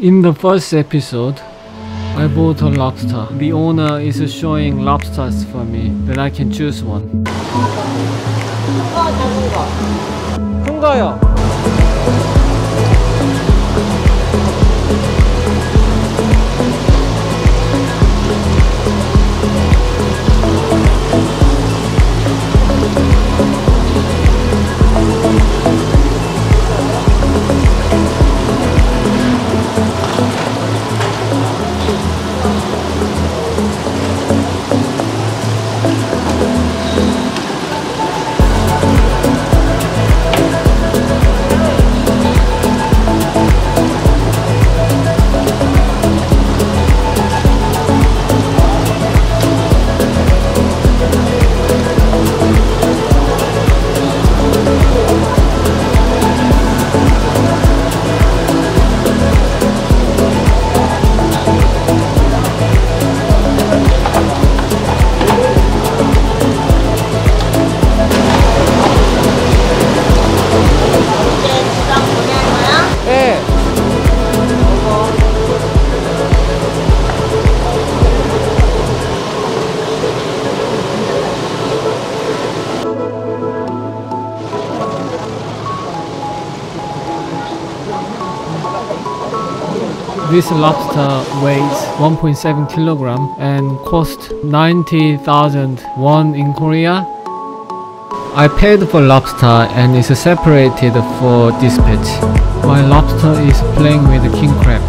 In the first episode, I bought a lobster. The owner is showing lobsters for me, then I can choose one. 큰 거요. This lobster weighs 1.7 kilogram and cost 90,000 won in Korea. I paid for lobster and it's separated for dispatch. My lobster is playing with king crab.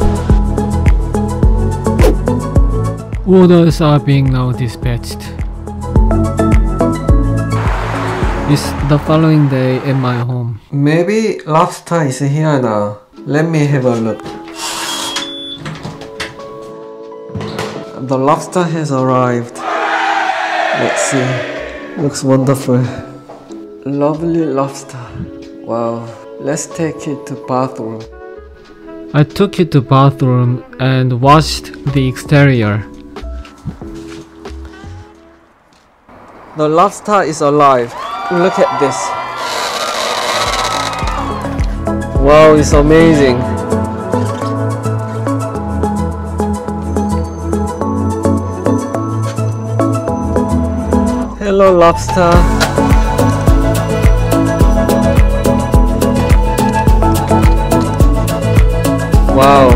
Orders are being now dispatched. It's the following day at my home. Maybe lobster is here now. Let me have a look. The lobster has arrived. Let's see. Looks wonderful. Lovely lobster. Wow. Let's take it to bathroom. I took it to bathroom and washed the exterior. The lobster is alive. Look at this. Wow, it's amazing. Hello, lobster. Wow.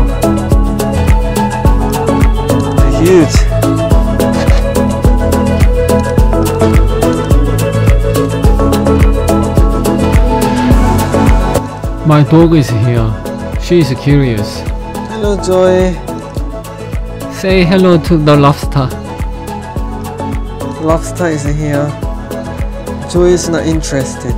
Huge. My dog is here. She is curious. Hello, Joy. Say hello to the lobster. Lobster is here. Joy is not interested.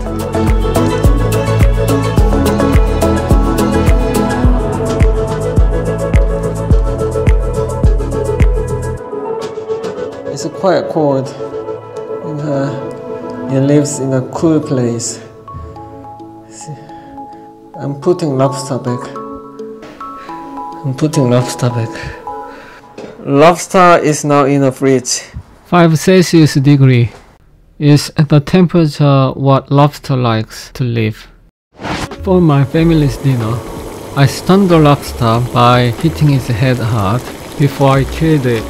It's quite cold. And, uh, he lives in a cool place. I'm putting lobster back. I'm putting lobster back. Lobster is now in the fridge. 5 Celsius degree is the temperature what lobster likes to live. For my family's dinner, I stunned the lobster by hitting its head hard before I killed it.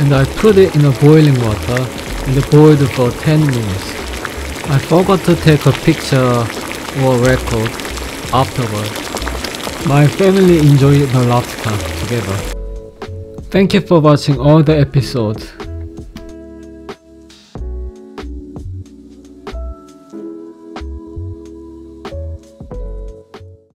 And I put it in a boiling water and boiled for 10 minutes. I forgot to take a picture or record afterward. My family enjoyed the lobster together. Thank you for watching all the episodes.